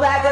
back